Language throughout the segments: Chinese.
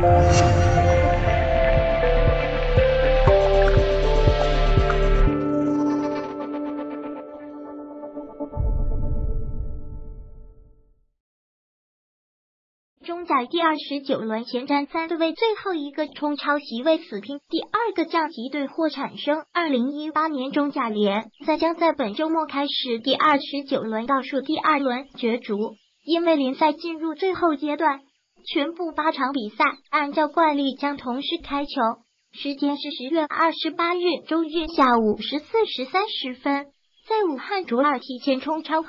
中甲第二十九轮前瞻三队为最后一个冲超席位死拼，第二个降级队或产生。二零一八年中甲联赛将在本周末开始第二十九轮倒数第二轮角逐，因为联赛进入最后阶段，全部八场比赛按照惯例将同时开球，时间是十月二十八日周日下午十四时三十分，在武汉卓尔提前冲超后，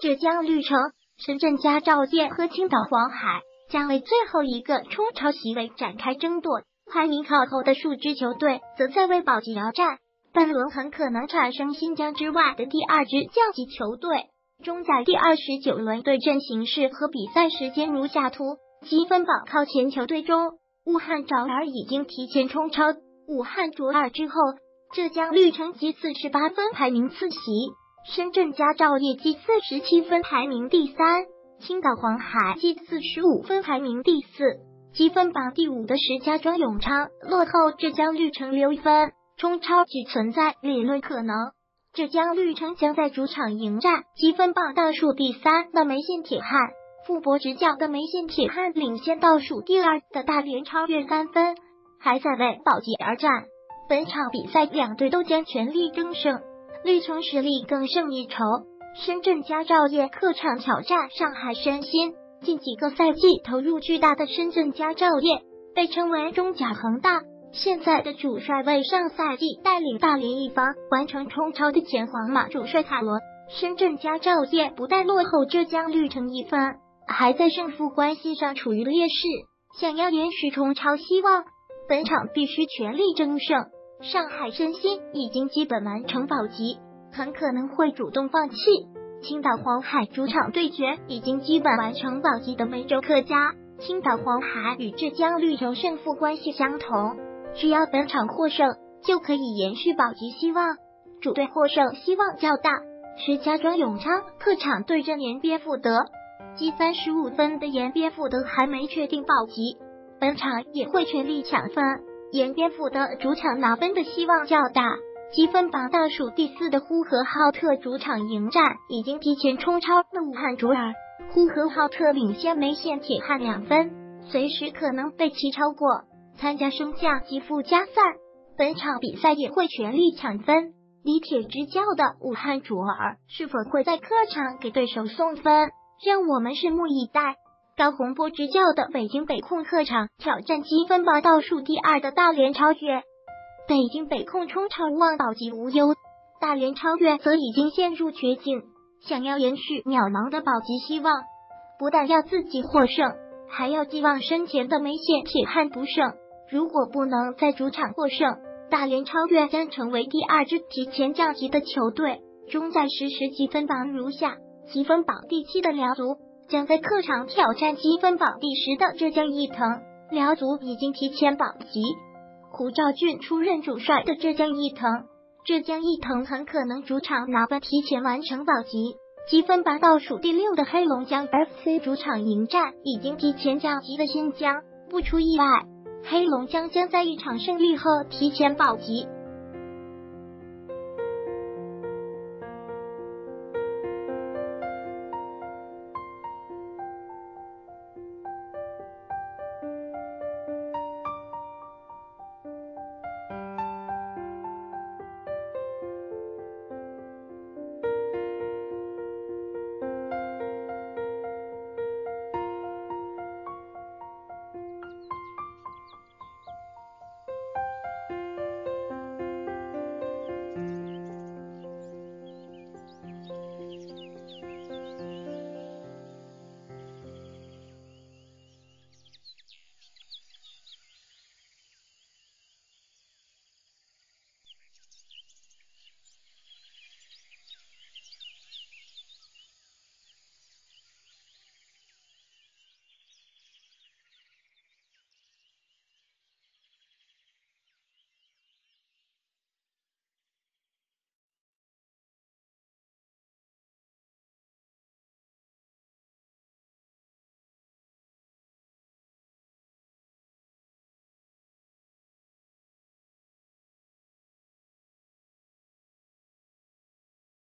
浙江绿城。深圳佳兆业和青岛黄海将为最后一个冲超席位展开争夺，排名靠后的数支球队则在为保级而战。本轮很可能产生新疆之外的第二支降级球队。中甲第二十九轮对阵形势和比赛时间如下图：积分榜靠前球队中，武汉卓尔已经提前冲超，武汉卓尔之后，浙江绿城积四十八分，排名次席。深圳佳兆业积四十七分排名第三，青岛黄海积四十五分排名第四，积分榜第五的石家庄永昌落后浙江绿城六分，冲超只存在理论可能。浙江绿城将在主场迎战积分榜倒数第三的梅县铁汉，傅博执教的梅县铁汉领先倒数第二的大连超越三分，还在为保级而战。本场比赛两队都将全力争胜。绿城实力更胜一筹，深圳佳兆业客场挑战上海申鑫。近几个赛季投入巨大的深圳佳兆业被称为中甲恒大，现在的主帅为上赛季带领大连一方完成冲超的前皇马主帅卡罗。深圳佳兆业不但落后浙江绿城一分，还在胜负关系上处于劣势，想要延续冲超希望，本场必须全力争胜。上海申鑫已经基本完成保级，很可能会主动放弃。青岛黄海主场对决已经基本完成保级的梅州客家。青岛黄海与浙江绿城胜负关系相同，只要本场获胜就可以延续保级希望。主队获胜希望较大。石家庄永昌客场对阵延边富德，积三十五分的延边富德还没确定保级，本场也会全力抢分。延边富德主场拿分的希望较大，积分榜倒数第四的呼和浩特主场迎战已经提前冲超的武汉卓尔，呼和浩特领先梅县铁汉两分，随时可能被其超过，参加升降级附加赛。本场比赛也会全力抢分。李铁执教的武汉卓尔是否会在客场给对手送分，让我们拭目以待。高洪波执教的北京北控客场挑战积分榜倒数第二的大连超越，北京北控冲超望保级无忧，大连超越则已经陷入绝境，想要延续渺茫的保级希望，不但要自己获胜，还要寄望身前的梅县铁汉不胜。如果不能在主场获胜，大连超越将成为第二支提前降级的球队。中在实时积分榜如下：积分榜第七的辽足。将在客场挑战积分榜第十的浙江毅腾，辽足已经提前保级。胡兆俊出任主帅的浙江毅腾，浙江毅腾很可能主场拿分提前完成保级。积分榜倒数第六的黑龙江 FC 主场迎战已经提前降级的新疆，不出意外，黑龙江将在一场胜利后提前保级。